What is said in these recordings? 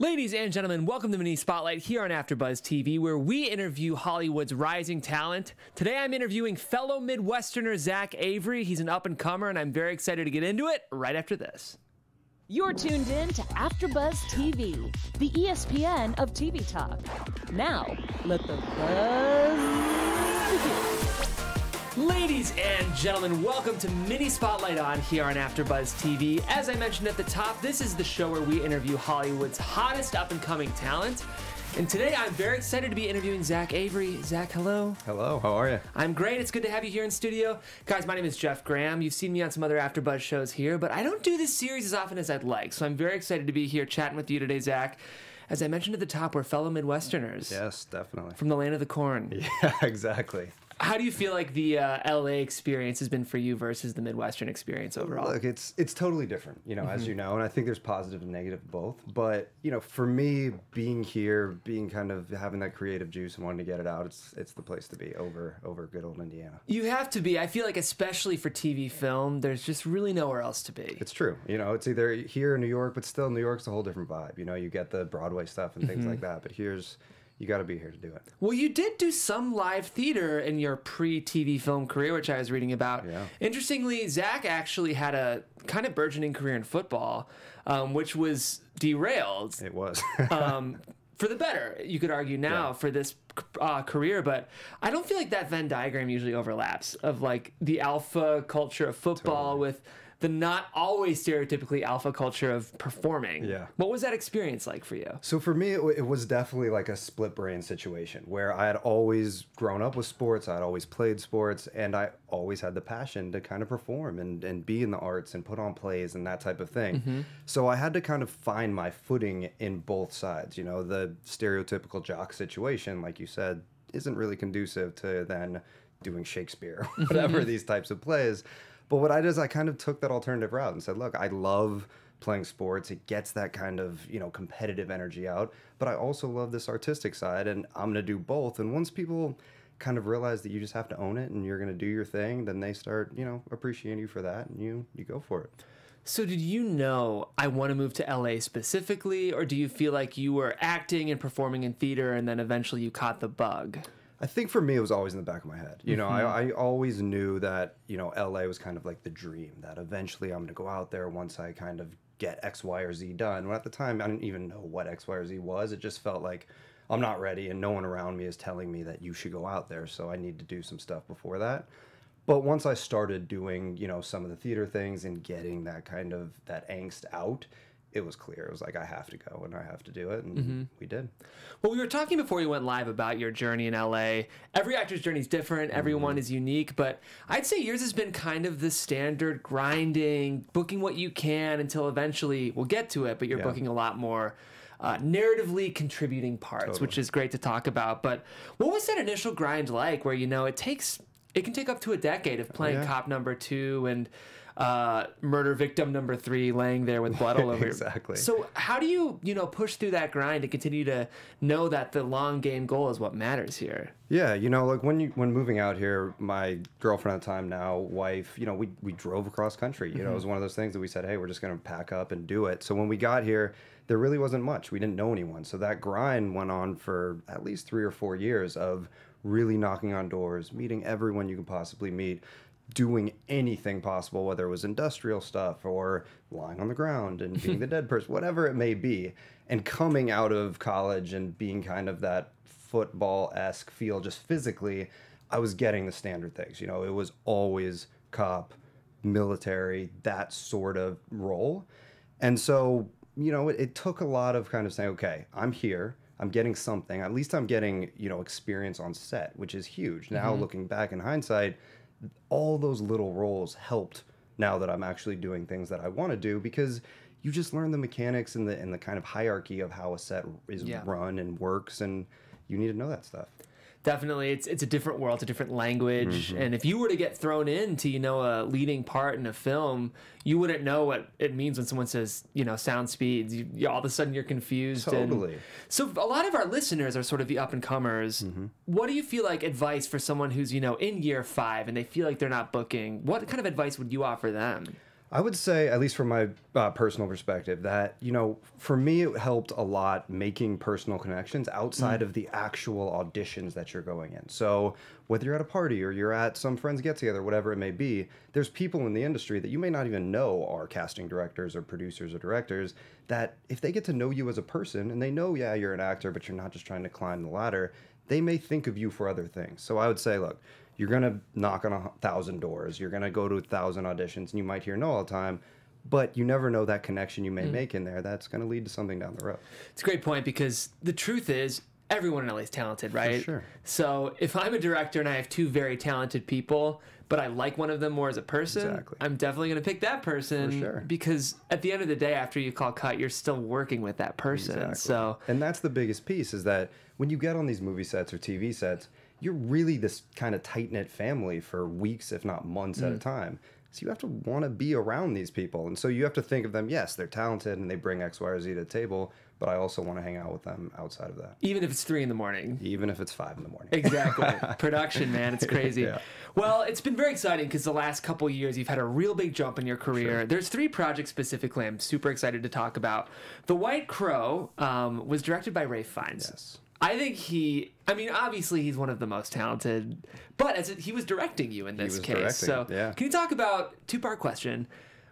Ladies and gentlemen, welcome to Mini Spotlight here on AfterBuzz TV, where we interview Hollywood's rising talent. Today, I'm interviewing fellow Midwesterner Zach Avery. He's an up-and-comer, and I'm very excited to get into it right after this. You're tuned in to AfterBuzz TV, the ESPN of TV talk. Now, let the buzz. Ladies and gentlemen, welcome to Mini Spotlight on here on AfterBuzz TV. As I mentioned at the top, this is the show where we interview Hollywood's hottest up-and-coming talent. And today I'm very excited to be interviewing Zach Avery. Zach, hello. Hello, how are you? I'm great. It's good to have you here in studio. Guys, my name is Jeff Graham. You've seen me on some other AfterBuzz shows here, but I don't do this series as often as I'd like. So I'm very excited to be here chatting with you today, Zach. As I mentioned at the top, we're fellow Midwesterners. Yes, definitely. From the land of the corn. Yeah, exactly. How do you feel like the uh, LA experience has been for you versus the Midwestern experience overall? Look, it's it's totally different, you know, Mm-hmm. as you know, and I think there's positive and negative both. But you know, for me, being here, being kind of having that creative juice and wanting to get it out, it's it's the place to be over over good old Indiana. You have to be. I feel like, especially for TV film, there's just really nowhere else to be. It's true, you know, it's either here in New York, but still, New York's a whole different vibe. You know, you get the Broadway stuff and Mm-hmm. things like that, but here's you got to be here to do it. Well, you did do some live theater in your pre TV film career, which I was reading about. Yeah. Interestingly, Zach actually had a kind of burgeoning career in football, um, which was derailed It was. um, for the better, you could argue now Yeah. for this uh, career. But I don't feel like that Venn diagram usually overlaps of like the alpha culture of football Totally. with the not always stereotypically alpha culture of performing. Yeah. What was that experience like for you? So for me, it, w- it was definitely like a split brain situation where I had always grown up with sports, I had always played sports, and I always had the passion to kind of perform and, and be in the arts and put on plays and that type of thing. Mm-hmm. So I had to kind of find my footing in both sides. You know, the stereotypical jock situation, like you said, isn't really conducive to then doing Shakespeare, or whatever mm-hmm. these types of plays. But what I did is I kind of took that alternative route and said, look, I love playing sports. It gets that kind of, you know, competitive energy out. But I also love this artistic side and I'm to do both. And once people kind of realize that you just have to own it and you're to do your thing, then they start, you know, appreciating you for that and you you go for it. So, did you know I want to move to LA specifically, or do you feel like you were acting and performing in theater and then eventually you caught the bug? I think for me, it was always in the back of my head. You know, I, mm-hmm. I always knew that, you know, LA was kind of like the dream that eventually I'm going to go out there once I kind of get X, Y, or Z done. When at the time, I didn't even know what X, Y, or Z was. It just felt like I'm not ready and no one around me is telling me that you should go out there. So I need to do some stuff before that. But once I started doing, you know, some of the theater things and getting that kind of that angst out, it was clear. It was like I have to go and I have to do it, and we did. Well, we were talking before we went live about your journey in LA. Every actor's journey is different, everyone is unique, but I'd say yours has been kind of the standard grinding, booking what you can until eventually we'll get to it, but you're Yeah. booking a lot more. Uh, narratively contributing parts, which is great to talk about. But what was that initial grind like? Where you know it takes, it can take up to a decade of playing Yeah. cop number two and uh, murder victim number three, laying there with blood all over. Exactly. So how do you you know push through that grind and continue to know that the long game goal is what matters here? Yeah, you know, like when you when moving out here, my girlfriend at the time now, wife, you know, we we drove across country. You know, it was one of those things that we said, hey, we're just gonna pack up and do it. So when we got here, there really wasn't much. We didn't know anyone. So that grind went on for at least three or four years of really knocking on doors, meeting everyone you can possibly meet, doing anything possible, whether it was industrial stuff or lying on the ground and being the dead person, whatever it may be, and coming out of college and being kind of that football esque feel just physically, I was getting the standard things. You know, it was always cop, military, that sort of role. And so, you know, it, it took a lot of kind of saying, okay, I'm here. I'm getting something. At least I'm getting, you know, experience on set, which is huge. Now, mm-hmm. looking back in hindsight, all those little roles helped now that I'm actually doing things that I want to do because you just learn the mechanics and the and the kind of hierarchy of how a set is Yeah. run and works and you need to know that stuff. Definitely, it's it's a different world, it's a different language, mm-hmm. and if you were to get thrown into you know a leading part in a film, you wouldn't know what it means when someone says you know sound speeds. You, you all of a sudden you're confused. and- Totally. so a lot of our listeners are sort of the up and comers. Mm-hmm. What do you feel like advice for someone who's you know in year five and they feel like they're not booking? What kind of advice would you offer them? I would say, at least from my uh, personal perspective, that, you know, for me, it helped a lot making personal connections outside of the actual auditions that you're going in. So, whether you're at a party or you're at some friends get together, whatever it may be, there's people in the industry that you may not even know are casting directors or producers or directors that if they get to know you as a person and they know, yeah, you're an actor, but you're not just trying to climb the ladder, they may think of you for other things. So, I would say, look, you're gonna knock on a thousand doors you're gonna go to a thousand auditions and you might hear no all the time but you never know that connection you may mm. make in there that's gonna lead to something down the road It's a great point because the truth is everyone in LA is talented, right? sure. So if I'm a director and I have two very talented people, but I like one of them more as a person, Exactly. I'm definitely going to pick that person sure. because at the end of the day, after you call cut, you're still working with that person. Exactly. So and that's the biggest piece is that when you get on these movie sets or tv sets you're really this kind of tight-knit family for weeks if not months Mm. at a time so you have to want to be around these people and so you have to think of them yes they're talented and they bring x y or z to the table but i also want to hang out with them outside of that even if it's three in the morning, even if it's five in the morning Exactly. Production, man. It's crazy. Yeah. Well, it's been very exciting because the last couple years you've had a real big jump in your career. There's three projects specifically I'm super excited to talk about. The White Crow um, was directed by Ralph Fiennes. Yes. I think he, I mean, obviously he's one of the most talented, but as it, he was directing you in this case. directing, so, yeah. can you talk about two part question?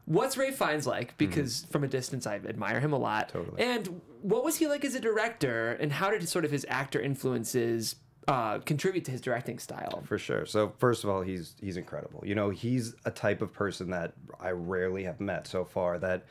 What's Ralph Fiennes like? Because from a distance, I admire him a lot. Totally. And what was he like as a director, and how did sort of his actor influences uh, contribute to his directing style? For sure. So first of all, he's he's incredible. You know, he's a type of person that I rarely have met so far that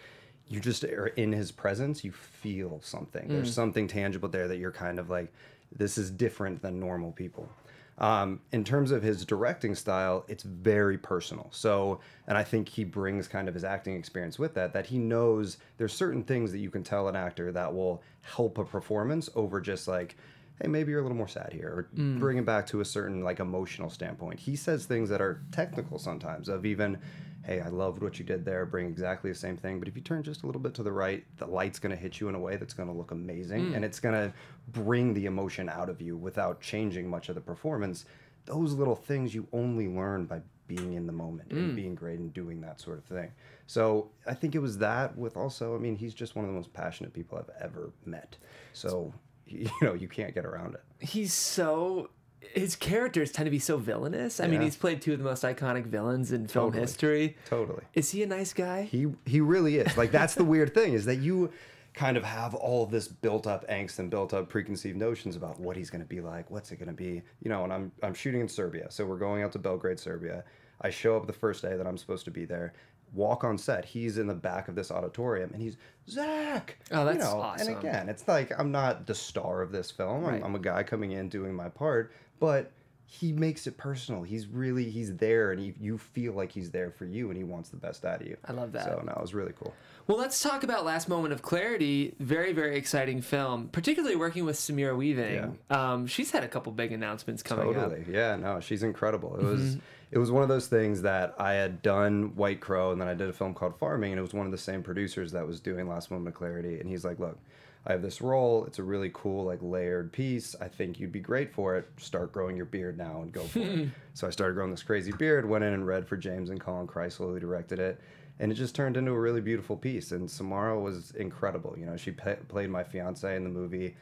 you just are in his presence, you feel something. There's something tangible there that you're kind of like, this is different than normal people. Um, in terms of his directing style, it's very personal. So, and I think he brings kind of his acting experience with that, that he knows there's certain things that you can tell an actor that will help a performance over just like, hey, maybe you're a little more sad here, or bring it back to a certain like emotional standpoint. He says things that are technical sometimes, of even, hey, I loved what you did there, bring exactly the same thing, but if you turn just a little bit to the right, the light's gonna hit you in a way that's gonna look amazing, and hmm. it's gonna bring the emotion out of you without changing much of the performance. Those little things you only learn by being in the moment and hmm. being great and doing that sort of thing. So I think it was that with also, I mean, he's just one of the most passionate people I've ever met. So you know, you can't get around it. He's so. His characters tend to be so villainous. I mean, Yeah. he's played two of the most iconic villains in film Totally. history. Totally. Is he a nice guy? He he really is. Like that's the weird thing is that you kind of have all this built up angst and built up preconceived notions about what he's going to be like, what's it going to be, you know. And I'm I'm shooting in Serbia, so we're going out to Belgrade, Serbia. I show up the first day that I'm supposed to be there. Walk on set. He's in the back of this auditorium, and he's Zach. Oh, that's awesome. And again, it's like I'm not the star of this film. Right. I'm, I'm a guy coming in doing my part, but he makes it personal. He's really he's there, and he, you feel like he's there for you, and he wants the best out of you. I love that. So no, it was really cool. Well, let's talk about Last Moment of Clarity. Very, very exciting film, particularly working with Samira Weaving. Um, she's had a couple big announcements coming up. Totally. Yeah, no, she's incredible. It was it was one of those things that I had done White Crow and then I did a film called Farming and it was one of the same producers that was doing Last Moment of Clarity and he's like, "Look, I have this role. It's a really cool like layered piece. I think you'd be great for it. Start growing your beard now and go for it." So I started growing this crazy beard, went in and read for James and Colin Krisel who directed it. And it just turned into a really beautiful piece. And Samara was incredible. You know, she pe- played my fiance in the movie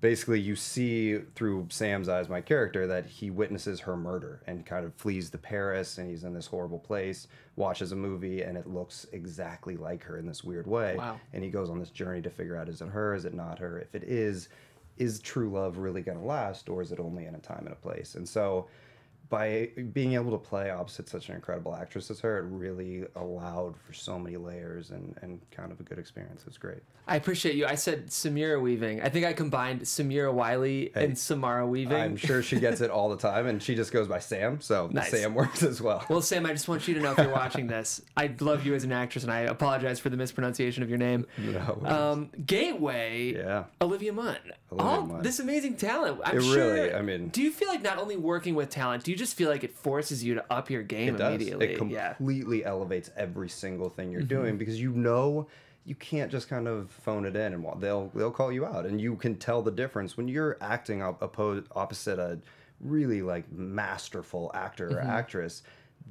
basically you see through Sam's eyes, my character, that he witnesses her murder and kind of flees to Paris and he's in this horrible place, watches a movie and it looks exactly like her in this weird way. Wow. And he goes on this journey to figure out is it her, is it not her? If it is, is true love really going to last or is it only in a time and a place? And so by being able to play opposite such an incredible actress as her, it really allowed for so many layers and, and kind of a good experience. It was great. I appreciate you. I said Samira Weaving. I think I combined Samira Wiley and Samara Weaving. I'm sure she gets it all the time, and she just goes by Sam, so Nice. Sam works as well. Well, Sam, I just want you to know if you're watching this, I love you as an actress, and I apologize for the mispronunciation of your name. No. Um, Gateway, Yeah. Olivia Munn. Olivia All Munn. this amazing talent. I'm It sure. really- I mean- do you feel like not only working with talent, do you just feel like it forces you to up your game it does. immediately? It yeah. completely elevates every single thing you're Mm-hmm. doing because you know you can't just kind of phone it in and wa- they'll they'll call you out, and you can tell the difference when you're acting op- opposed opposite a really like masterful actor Mm-hmm. or actress.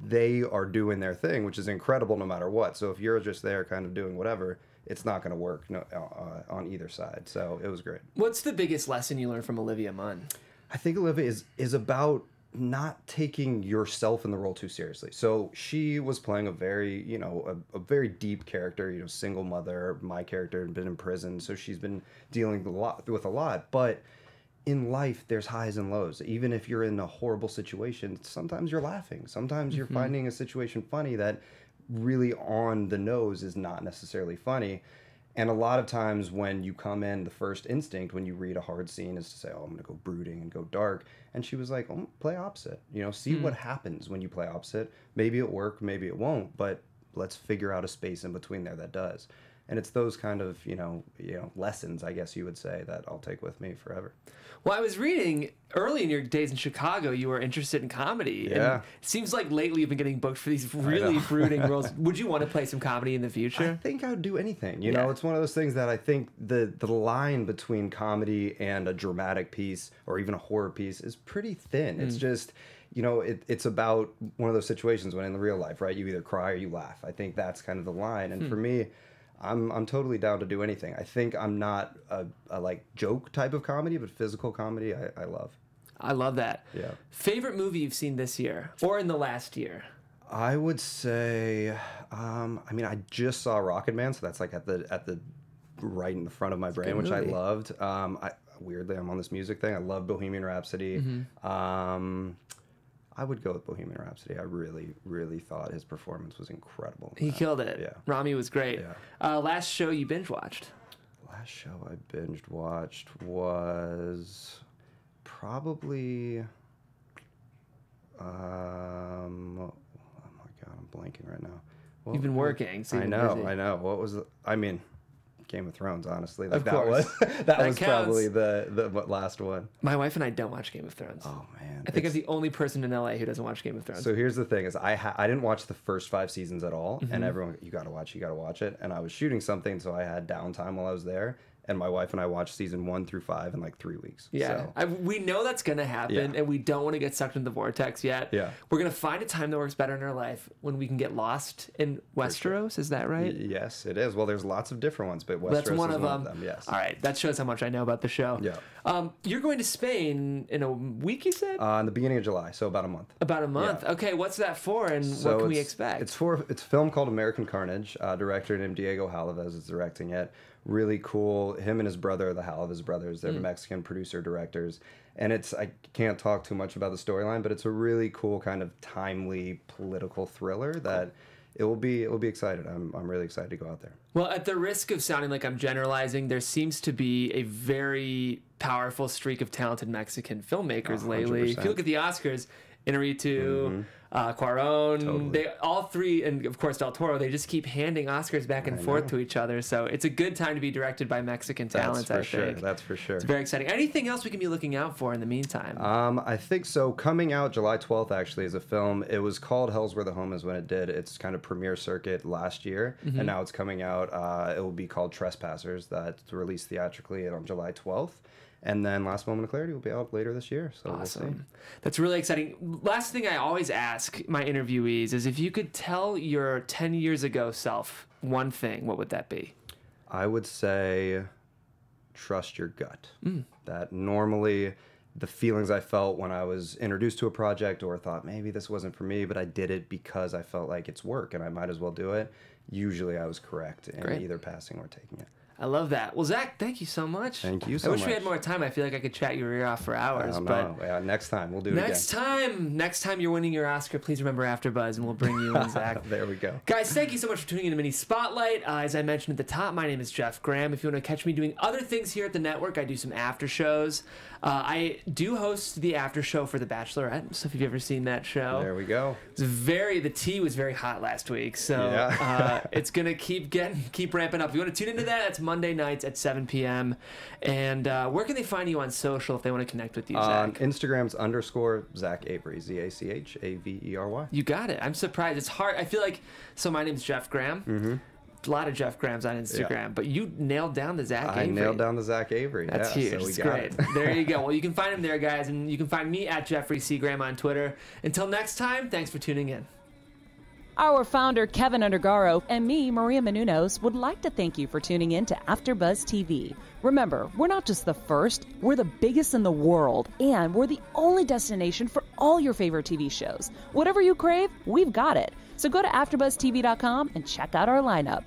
they are doing their thing, which is incredible no matter what. So if you're just there kind of doing whatever, it's not going to work no, uh, on either side. So it was great. What's the biggest lesson you learned from Olivia Munn? I think Olivia is is about not taking yourself in the role too seriously. So she was playing a very, you know, a, a, very deep character, you know, single mother. My character had been in prison, so she's been dealing a lot with a lot. But in life, there's highs and lows. Even if you're in a horrible situation, sometimes you're laughing. Sometimes you're mm-hmm. finding a situation funny that really on the nose is not necessarily funny. And a lot of times when you come in, the first instinct when you read a hard scene is to say, "Oh, I'm going to go brooding and go dark." And she was like, "Oh, play opposite. You know, see mm. what happens when you play opposite. Maybe it work, maybe it won't, but let's figure out a space in between there that does." And it's those kind of you know you know lessons i guess you would say that i'll take with me forever well i was reading early in your days in chicago you were interested in comedy yeah it seems like lately you've been getting booked for these really brooding roles would you want to play some comedy in the future i think i would do anything you yeah. know it's one of those things that i think the the line between comedy and a dramatic piece or even a horror piece is pretty thin mm. it's just you know, it, it's about one of those situations when in the real life, right? You either cry or you laugh. I think that's kind of the line. And hmm. for me, I'm I'm totally down to do anything. I think I'm not a, a like joke type of comedy, but physical comedy I, I love. I love that. Yeah. Favorite movie you've seen this year or in the last year? I would say, um, I mean, I just saw Rocket Man, so that's like at the at the right in the front of my brain, which. I loved. Um, I weirdly, I'm on this music thing. I love Bohemian Rhapsody. Mm-hmm. Um, I would go with Bohemian Rhapsody. I really, really thought his performance was incredible. He killed it. Yeah. Rami was great. Yeah. Uh, last show you binge watched? Last show I binge watched was probably. Um, oh my god, I'm blanking right now. What, You've been working. So I know. I know. What was the, I mean, Game of Thrones, honestly. Like, of that course. was that, that was counts. probably the the last one. My wife and I don't watch Game of Thrones. Oh man. I think I'm the only person in LA who doesn't watch Game of Thrones. So here's the thing is I ha- I didn't watch the first 5 seasons at all mm-hmm. and everyone you got to watch, you got to watch it and I was shooting something so I had downtime while I was there and my wife and I watched season one through five in like three weeks. Yeah, so. I, we know that's gonna happen, yeah. and we don't want to get sucked into the vortex yet. Yeah, we're gonna find a time that works better in our life when we can get lost in Westeros. Sure. Is that right? Y- yes, it is. Well, there's lots of different ones, but Westeros that's one, of, one of, them. Yes. All right, that shows how much I know about the show. Yeah. Um, you're going to Spain in a week, you said? Uh, in the beginning of July, so about a month. About a month. Yeah. Okay, what's that for, and so what can we expect? It's for it's a film called American Carnage. Uh, director named Diego Hallivis is directing it really cool. Him and his brother are the his brothers. They're mm. Mexican producer directors, and it's I can't talk too much about the storyline, but it's a really cool kind of timely political thriller that. It will be it will be excited. I'm I'm really excited to go out there. Well, at the risk of sounding like I'm generalizing, there seems to be a very powerful streak of talented Mexican filmmakers lately. If you look at the Oscars, Inarritu, mm-hmm uh, Cuarón. Totally. They all three, and of course Del Toro. They just keep handing Oscars back and I forth know. to each other. So it's a good time to be directed by Mexican talents. That's for I sure. Think. That's for sure. It's very exciting. Anything else we can be looking out for in the meantime? Um, I think so. Coming out July 12th actually is a film. It was called Hell's Where the Home Is when it did its kind of premiere circuit last year, mm-hmm. and now it's coming out. Uh, it will be called Trespassers. That's released theatrically on July 12th. And then Last Moment of Clarity will be out later this year. So awesome. We'll That's really exciting. Last thing I always ask my interviewees is if you could tell your 10 years ago self one thing, what would that be? I would say trust your gut. Mm. That normally the feelings I felt when I was introduced to a project or thought maybe this wasn't for me, but I did it because I felt like it's work and I might as well do it. Usually I was correct in Great. either passing or taking it. I love that. Well, Zach, thank you so much. Thank you so much. I wish much. we had more time. I feel like I could chat your ear off for hours. but yeah, next time we'll do it next again. time, next time you're winning your Oscar, please remember AfterBuzz, and we'll bring you in, Zach. there we go, guys. Thank you so much for tuning in to Mini Spotlight. Uh, as I mentioned at the top, my name is Jeff Graham. If you want to catch me doing other things here at the network, I do some after shows. Uh, I do host the after show for The Bachelorette. So if you've ever seen that show, there we go. It's very the tea was very hot last week, so yeah. uh, it's gonna keep getting keep ramping up. If you want to tune into that, that's Monday nights at 7 p.m. And uh, where can they find you on social if they want to connect with you, Zach? Instagram's underscore Zach Avery, Z A C H A V E R Y. You got it. I'm surprised. It's hard. I feel like so. My name's Jeff Graham. Mm-hmm a lot of Jeff Grahams on Instagram, yeah. but you nailed down the Zach I Avery. nailed down the Zach Avery. That's yeah, huge. So That's great. there you go. Well, you can find him there, guys, and you can find me at Jeffrey C. Graham on Twitter. Until next time, thanks for tuning in. Our founder, Keven Undergaro, and me, Maria Menounos, would like to thank you for tuning in to AfterBuzz TV. Remember, we're not just the first, we're the biggest in the world, and we're the only destination for all your favorite TV shows. Whatever you crave, we've got it. So go to AfterBuzzTV.com and check out our lineup.